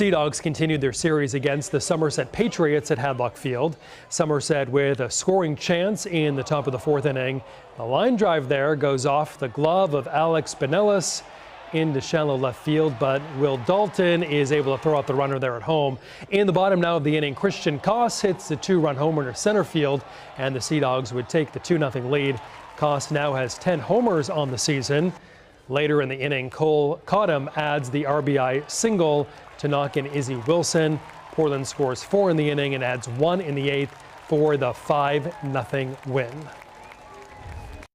Sea Dogs continued their series against the Somerset Patriots at Hadlock Field. Somerset with a scoring chance in the top of the fourth inning. The line drive there goes off the glove of Alex Binelas into shallow left field, but Wil Dalton is able to throw out the runner there at home. In the bottom now of the inning, Christian Koss hits the two-run homer to center field, and the Sea Dogs would take the 2-0 lead. Koss now has 10 homers on the season. Later in the inning, Kole Cottam adds the RBI single to knock in Izzy Wilson. Portland scores four in the inning and adds one in the eighth for the 5 0 win.